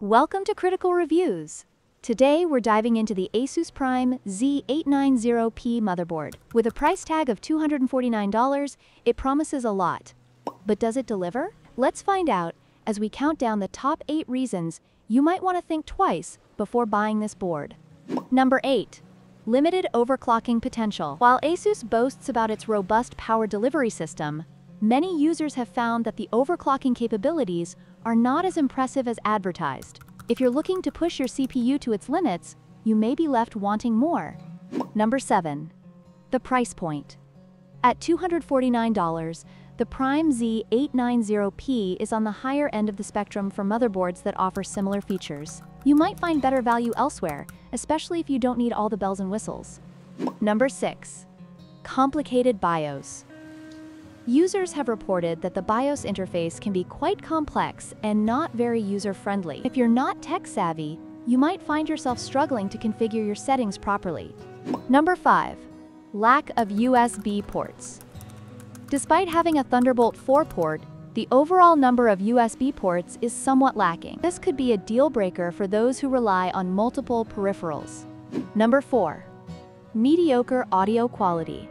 Welcome to Critical Reviews. Today we're diving into the Asus Prime Z890P motherboard. With a price tag of $249, it promises a lot. But does it deliver? Let's find out as we count down the top 8 reasons you might want to think twice before buying this board. Number 8. Limited overclocking potential. While Asus boasts about its robust power delivery system, many users have found that the overclocking capabilities are not as impressive as advertised. If you're looking to push your CPU to its limits, you may be left wanting more. Number 7. The price point. At $249, the Prime Z890P is on the higher end of the spectrum for motherboards that offer similar features. You might find better value elsewhere, especially if you don't need all the bells and whistles. Number 6. Complicated BIOS. Users have reported that the BIOS interface can be quite complex and not very user-friendly. If you're not tech-savvy, you might find yourself struggling to configure your settings properly. Number 5. Lack of USB ports. Despite having a Thunderbolt 4 port, the overall number of USB ports is somewhat lacking. This could be a deal breaker for those who rely on multiple peripherals. Number 4. Mediocre audio quality.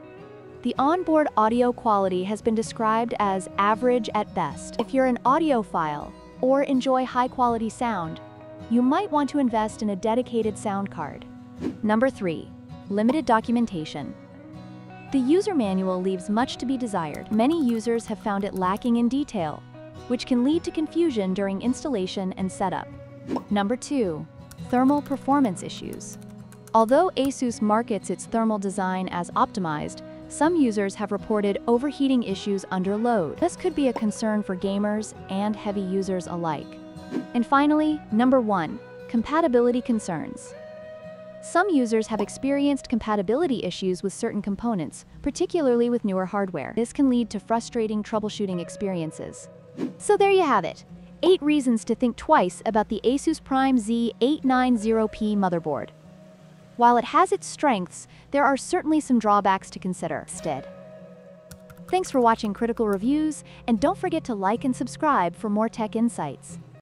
The onboard audio quality has been described as average at best. If you're an audiophile or enjoy high-quality sound, you might want to invest in a dedicated sound card. Number 3. Limited documentation. The user manual leaves much to be desired. Many users have found it lacking in detail, which can lead to confusion during installation and setup. Number 2. Thermal performance issues. Although ASUS markets its thermal design as optimized, some users have reported overheating issues under load. This could be a concern for gamers and heavy users alike. And finally, number one, compatibility concerns. Some users have experienced compatibility issues with certain components, particularly with newer hardware. This can lead to frustrating troubleshooting experiences. So there you have it. 8 reasons to think twice about the Asus Prime Z890P motherboard. While it has its strengths, there are certainly some drawbacks to consider instead. Thanks for watching Critical Reviews, and don't forget to like and subscribe for more tech insights.